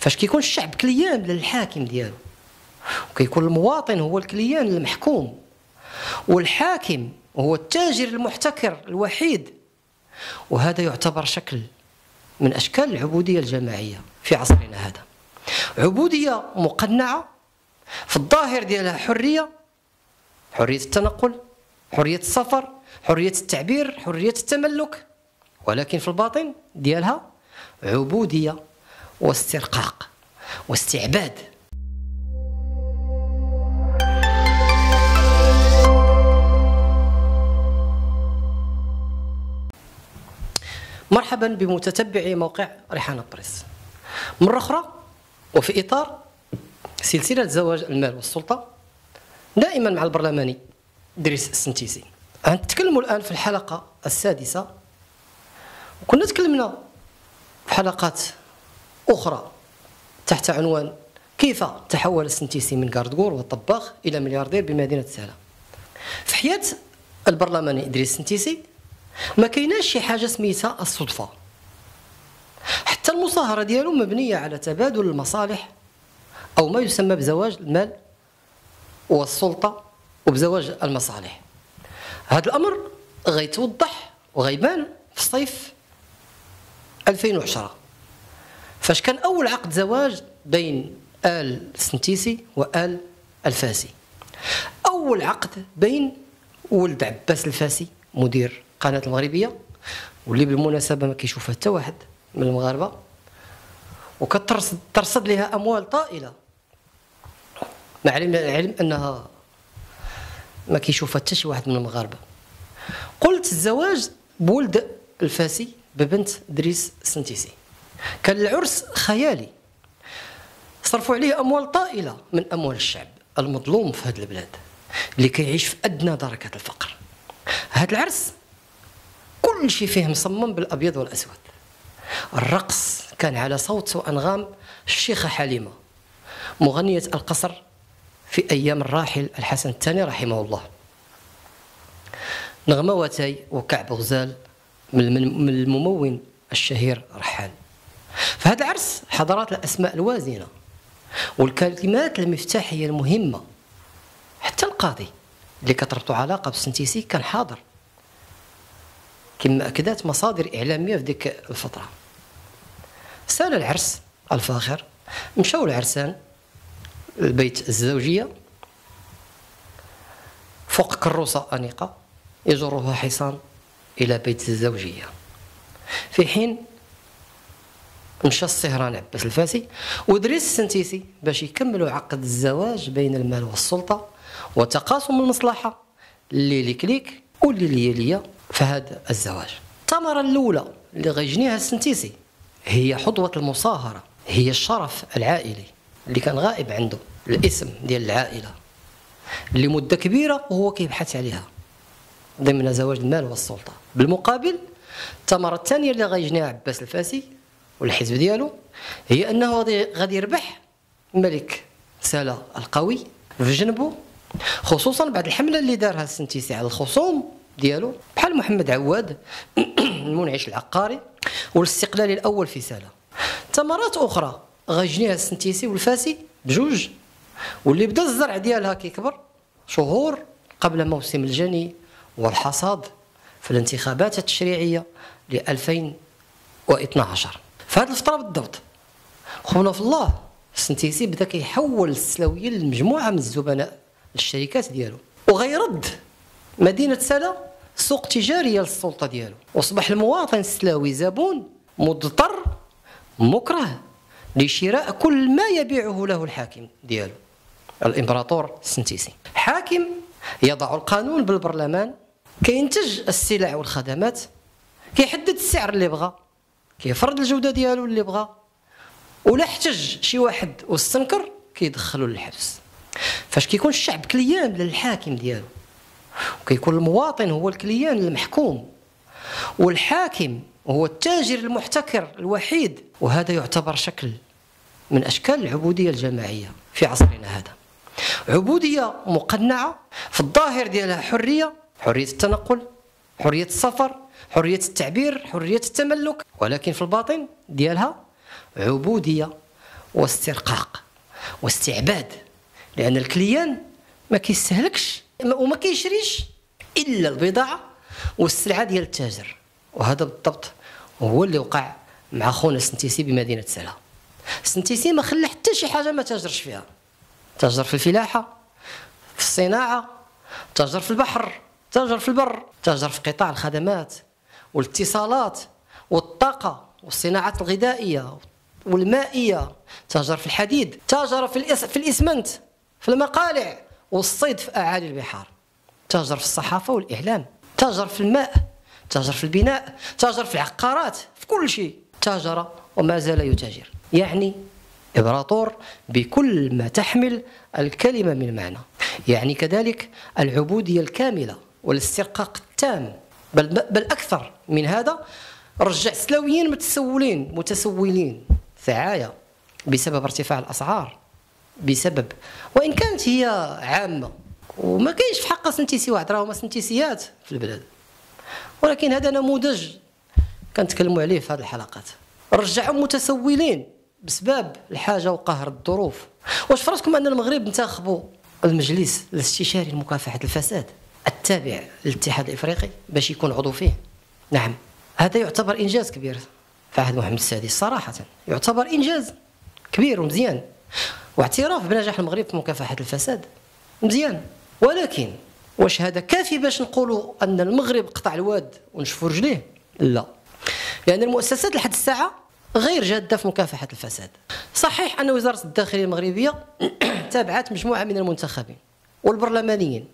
فاش كيكون الشعب كليان للحاكم ديالو. وكيكون المواطن هو الكليان المحكوم والحاكم هو التاجر المحتكر الوحيد. وهذا يعتبر شكل من أشكال العبودية الجماعية في عصرنا هذا. عبودية مقنعة في الظاهر ديالها حرية حرية التنقل حرية السفر حرية التعبير حرية التملك. ولكن في الباطن ديالها عبودية واسترقاق واستعباد. مرحبا بمتتبعي موقع ريحانة بريس مرة أخرى وفي إطار سلسلة زواج المال والسلطة دائما مع البرلماني دريس السنتيسي. نتكلموا الآن في الحلقة السادسة. وكنا تكلمنا في حلقات أخرى تحت عنوان كيف تحول السنتيسي من كاردغور وطباخ إلى ملياردير بمدينة سالة في حياة البرلماني إدريس السنتيسي ما كايناش شي حاجة سميتها الصدفة. حتى المصاهرة ديالو مبنية على تبادل المصالح أو ما يسمى بزواج المال والسلطة وبزواج المصالح. هذا الأمر غيتوضح وغيبان في الصيف 2010 فاش كان أول عقد زواج بين آل سنتيسي وآل الفاسي؟ أول عقد بين ولد عباس الفاسي مدير القناه المغربيه واللي بالمناسبة ما كيشوفها حتى واحد من المغاربة وكترصد ترصد لها أموال طائلة. مع العلم أنها ما كيشوفها حتى شي واحد من المغاربة. قلت الزواج بولد الفاسي ببنت دريس سنتيسي. كان العرس خيالي. صرفوا عليه أموال طائلة من أموال الشعب المظلوم في هذه البلاد اللي كيعيش في أدنى دركات الفقر. هذا العرس كل شيء فيه مصمم بالأبيض والأسود. الرقص كان على صوت وانغام الشيخة حليمة مغنية القصر في أيام الراحل الحسن الثاني رحمه الله. نغموتي وكعب غزال من الممون الشهير رحال. فهذا العرس حضرات الأسماء الوازنة والكلمات المفتاحية المهمة. حتى القاضي اللي كتربطوا علاقة بالسنتيسي كان حاضر. كما أكدت مصادر إعلامية في ديك الفترة. سأل العرس الفاخر مشاو العرسان البيت الزوجية. فوق كروسة أنيقة يجرها حصان إلى بيت الزوجية. في حين مشى الصهران عباس الفاسي ودريس السنتيسي باش يكملوا عقد الزواج بين المال والسلطة وتقاسم المصلحة اللي ليك ليك واللي ليا ليا في هذا الزواج. الثمرة الأولى اللي غيجنيها السنتيسي هي حظوة المصاهرة هي الشرف العائلي اللي كان غائب عنده الاسم ديال العائلة. لمدة كبيرة وهو كيبحث عليها ضمن زواج المال والسلطة. بالمقابل الثمرة الثانية اللي غيجنيها عباس الفاسي والحزب ديالو هي أنه غادي يربح الملك سالا القوي في جنبه خصوصا بعد الحملة اللي دارها السنتيسي على الخصوم ديالو بحال محمد عواد المنعش العقاري والاستقلالي الأول في ساله ثمرات أخرى غيجنيها السنتيسي والفاسي بجوج واللي بدا الزرع ديالها كيكبر شهور قبل موسم الجني والحصاد في الانتخابات التشريعية ل 2012 هذه الفترة بالضبط. خونا في الله السنتيسي بدا كيحول السلاوية لمجموعه من الزبناء للشركات ديالو. وغيرد مدينة سلا سوق تجارية للسلطة ديالو. وأصبح المواطن السلاوي زبون مضطر مكره لشراء كل ما يبيعه له الحاكم ديالو. الإمبراطور السنتيسي حاكم يضع القانون بالبرلمان كينتج السلع والخدمات كيحدد السعر اللي بغى. كيفرض الجودة ديالو اللي بغى ولا احتج شي واحد واستنكر كيدخلوا للحبس. فاش كيكون الشعب كليان للحاكم ديالو وكيكون المواطن هو الكليان المحكوم والحاكم هو التاجر المحتكر الوحيد وهذا يعتبر شكل من أشكال العبودية الجماعية في عصرنا هذا. عبودية مقنعة في الظاهر ديالها حرية حرية التنقل حرية السفر حرية التعبير حرية التملك ولكن في الباطن ديالها عبودية واسترقاق واستعباد لأن الكليان ما كيستهلكش وما كيشريش إلا البضاعة والسلعة ديال التاجر. وهذا بالضبط هو اللي وقع مع خونا سنتيسي بمدينة سلا. سنتيسي ما خلى حتى شي حاجة ما تاجرش فيها. تاجر في الفلاحة في الصناعة تاجر في البحر تاجر في البر تاجر في قطاع الخدمات. والاتصالات والطاقة والصناعات الغذائية والمائية. تاجر في الحديد تاجر في الإس... في الإسمنت في المقالع والصيد في أعالي البحار. تاجر في الصحافة والإعلام تاجر في الماء تاجر في البناء تاجر في العقارات في كل شيء. تاجر وما زال يتاجر. يعني إمبراطور بكل ما تحمل الكلمة من معنى. يعني كذلك العبودية الكاملة والاسترقاق التام بل, بل أكثر. من هذا رجع سلاويين متسولين متسولين. ثعايا بسبب ارتفاع الأسعار. بسبب وإن كانت هي عامة. وما كاينش في حق سنتيسي واحد راهما سنتيسيات في البلاد. ولكن هذا نموذج كنتكلموا عليه في هذه الحلقات. رجعهم متسولين بسبب الحاجة وقهر الظروف. واش فراسكم أن المغرب انتخبوا المجلس الاستشاري لمكافحة الفساد التابع للاتحاد الإفريقي باش يكون عضو فيه؟ نعم. هذا يعتبر إنجاز كبير. في عهد محمد السادس صراحة يعتبر إنجاز كبير ومزيان. واعتراف بنجاح المغرب في مكافحة الفساد. مزيان. ولكن واش هذا كافي باش نقولوا أن المغرب قطع الواد ونشفوا رجليه؟ لا. لأن المؤسسات لحد الساعة غير جادة في مكافحة الفساد. صحيح أن وزارة الداخلية المغربية تابعت مجموعة من المنتخبين والبرلمانيين.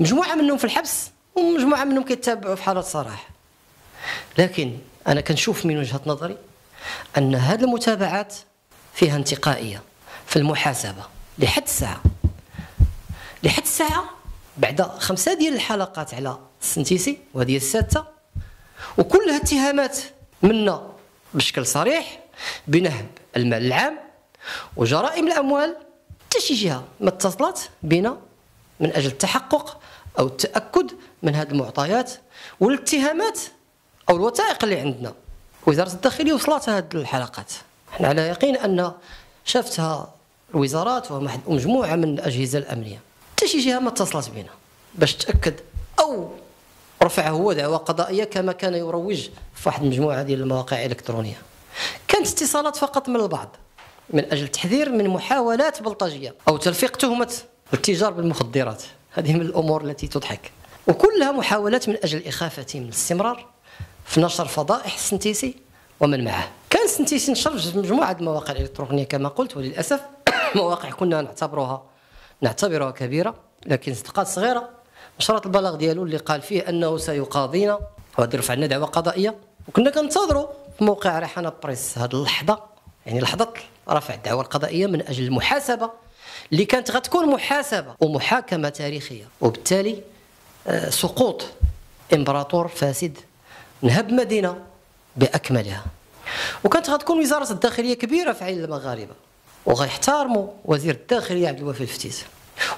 مجموعة منهم في الحبس ومجموعة منهم كيتابعوا في حالة صراحة. لكن أنا كنشوف من وجهة نظري أن هذه المتابعات فيها انتقائية في المحاسبة لحد الساعة. لحد الساعة بعد خمسة ديال الحلقات على السنتيسي وهذه السادسة. وكلها اتهامات منا بشكل صريح بنهب المال العام وجرائم الأموال حتى شي جهة ما اتصلت بنا من أجل التحقق أو التأكد من هذه المعطيات والاتهامات أو الوثائق اللي عندنا. وزاره الداخلية وصلت هذه الحلقات. إحنا على يقين أن شافتها الوزارات ومجموعة من الأجهزة الأمنية. حتى شي جهة ما اتصلت بنا. باش تأكد أو رفع هو دعوى قضائية كما كان يروج في واحد المجموعة ديال المواقع الإلكترونية. كانت اتصالات فقط من البعض. من أجل التحذير من محاولات بلطجية أو تلفيق تهمة التجار بالمخدرات. هذه من الأمور التي تضحك. وكلها محاولات من أجل اخافتي من الاستمرار. في نشر فضائح السنتيسي ومن معه. كان السنتيسي نشر في مجموعة المواقع الإلكترونية كما قلت وللأسف مواقع كنا نعتبرها نعتبرها كبيرة لكن صدقات صغيرة. نشرت البلاغ ديالو اللي قال فيه أنه سيقاضينا وغادي يرفع لنا دعوه قضائيه وكنا كنتظروا في موقع ريحانة بريس هذه اللحظة يعني لحظة رفع الدعوة القضائية من أجل المحاسبة اللي كانت غتكون محاسبة ومحاكمة تاريخية. وبالتالي آه، سقوط إمبراطور فاسد نهب مدينة بأكملها. وكانت غتكون وزارة الداخلية كبيرة في عين المغاربة وغيحتارموا وزير الداخلية عبد الوهاب الفتيس.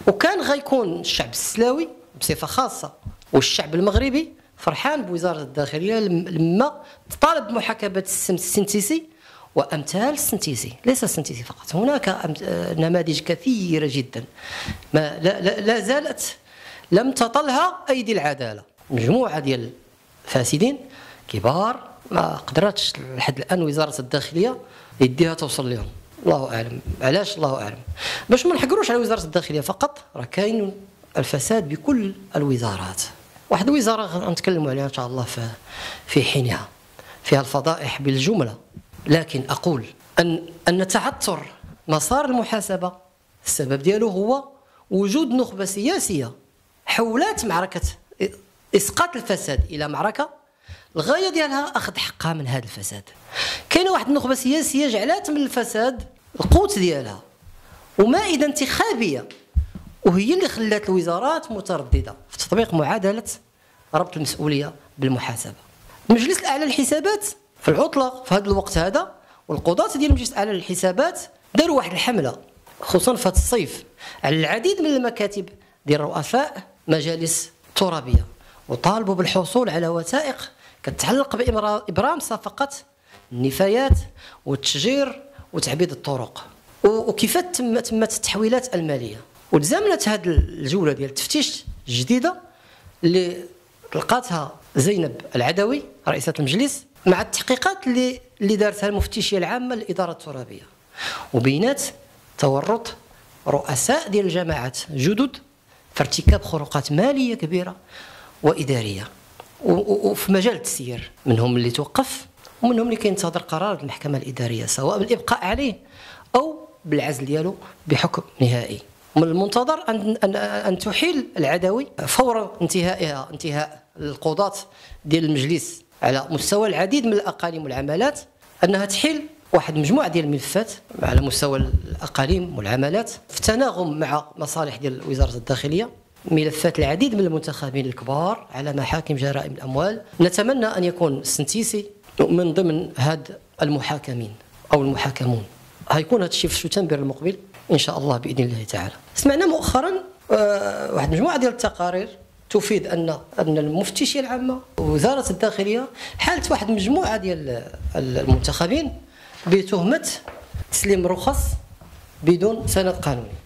وكان غيكون الشعب السلاوي بصفة خاصة والشعب المغربي فرحان بوزارة الداخلية لما تطالب بمحاكمة السنتيسي وأمثال السنتيسي. ليس السنتيسي فقط هناك نماذج كثيرة جدا. ما لا, لا, لا زالت لم تطلها أيدي العدالة. مجموعة ديال الفاسدين كبار ما قدرتش لحد الآن وزارة الداخلية يديها توصل لهم. الله أعلم. علاش؟ الله أعلم. باش ما نحكروش على وزارة الداخلية فقط راه كاين الفساد بكل الوزارات. واحد الوزارة غنتكلموا عليها إن شاء الله في حينها. فيها الفضائح بالجملة. لكن أقول ان أن تعثر مسار المحاسبة السبب ديالو هو وجود نخبة سياسية حولات معركة إسقاط الفساد إلى معركة الغاية ديالها أخذ حقها من هذا الفساد. كاينة واحد النخبة سياسية جعلات من الفساد القوت ديالها ومائدة انتخابية وهي اللي خلات الوزارات مترددة في تطبيق معادلة ربط المسؤولية بالمحاسبة. المجلس الأعلى للحسابات في العطلة في هذا الوقت هذا والقضاة ديال المجلس الأعلى للحسابات داروا واحد الحملة خصوصا في هذا الصيف على العديد من المكاتب ديال رؤساء مجالس ترابية. وطالبوا بالحصول على وثائق كتعلق بابرام صفقة النفايات والتشجير وتعبيد الطرق. وكيف تم تمت التحويلات المالية؟ وتزامنت هذه الجولة ديال التفتيش الجديدة اللي لقاتها زينب العدوي رئيسة المجلس مع التحقيقات اللي اللي دارتها المفتشيه العامة للإدارة الترابية. وبينات تورط رؤساء ديال الجماعات جدد في ارتكاب خروقات مالية كبيرة وإدارية. وفي مجال التسيير منهم اللي توقف ومنهم اللي كينتظر قرار المحكمة الإدارية سواء بالإبقاء عليه أو بالعزل ديالو بحكم نهائي. من المنتظر ان ان أن تحيل العدوي فور انتهائها انتهاء القضاة ديال المجلس على مستوى العديد من الأقاليم والعمالات أنها تحيل واحد مجموعة ديال الملفات على مستوى الأقاليم والعمالات في تناغم مع مصالح ديال وزارة الداخلية. ملفات العديد من المنتخبين الكبار على محاكم جرائم الأموال. نتمنى أن يكون السنتيسي من ضمن هاد المحاكمين أو المحاكمون. هيكون هذا الشيء في شتنبر المقبل إن شاء الله بإذن الله تعالى. سمعنا مؤخرا آه، واحد مجموعة ديال التقارير تفيد أن أن المفتشية العامة ووزارة الداخلية حالت واحد مجموعة ديال المنتخبين بتهمة تسليم رخص بدون سند قانوني.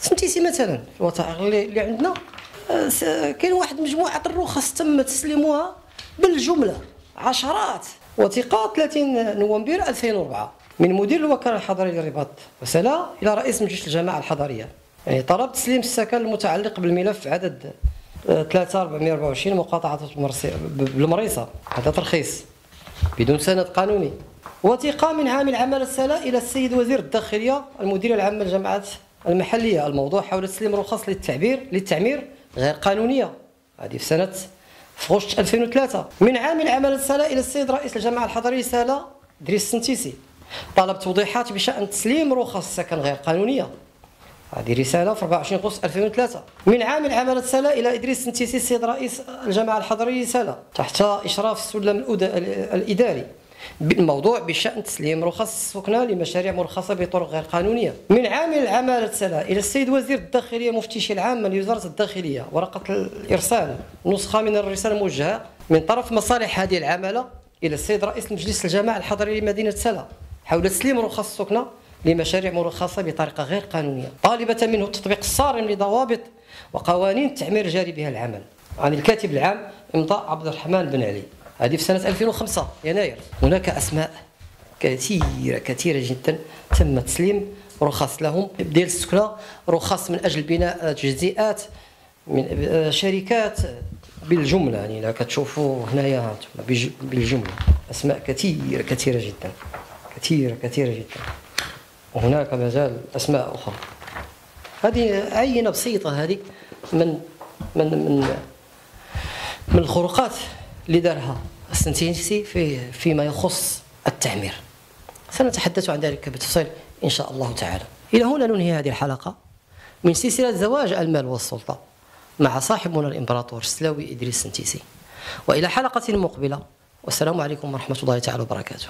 سمتيسي مثلا الوثائق اللي عندنا آه، كاين واحد مجموعة الرخص تم تسليمها بالجملة عشرات وثيقات 30 نوفمبر 2004 من مدير الوكالة الحضرية للرباط وسلا إلى رئيس مجلس الجماعة الحضرية. يعني طلب تسليم السكن المتعلق بالملف عدد 3 424 مقاطعة بالمريصة. هذا ترخيص بدون سند قانوني. وثيقة من عام العمل السلا إلى السيد وزير الداخلية المدير العام للجماعات المحلية. الموضوع حول تسليم رخص للتعبير للتعمير غير قانونية. هذه في سنة في غشت 2003 من عام العمل السلا إلى السيد رئيس الجماعة الحضريه سلا دريس السنتيسي. طلب توضيحات بشأن تسليم رخص السكن غير قانونية. هذه رسالة في 24 أغسطس 2003 من عام العمل السلا إلى إدريس سنتيسي السيد رئيس الجماعة الحضرية سلا تحت إشراف السلم الإداري. بالموضوع بشأن تسليم رخص السكنة لمشاريع مرخصة بطرق غير قانونية. من عام العمالة السلا إلى السيد وزير الداخلية مفتشي العام لوزارة الداخلية. ورقة الإرسال. نسخة من الرسالة الموجهة من طرف مصالح هذه العمالة إلى السيد رئيس مجلس الجماعة الحضري لمدينة سلا. حول تسليم رخص السكنة لمشاريع مرخصة بطريقة غير قانونية. طالبة منه التطبيق الصارم لضوابط وقوانين التعمير الجاري بها العمل. عن الكاتب العام إمضاء عبد الرحمن بن علي. هذه في سنة 2005 يناير. هناك أسماء كثيرة كثيرة جدا. تم تسليم رخص لهم. ديال السكنة رخص من أجل بناء تجزئات من شركات بالجملة. يعني إذا كتشوفوا هنايا بالجملة. أسماء كثيرة كثيرة جدا. كثيرة كثيرة جدا. وهناك مازال أسماء أخرى. هذه عينة بسيطة هذه من من من من الخروقات. اللي دارها السنتينسي في فيما يخص التعمير. سنتحدث عن ذلك بتفصيل إن شاء الله تعالى. إلى هنا ننهي هذه الحلقة. من سلسلة زواج المال والسلطة مع صاحبنا الإمبراطور السلاوي إدريس السنتيسي. وإلى حلقة مقبلة. والسلام عليكم ورحمة الله تعالى وبركاته.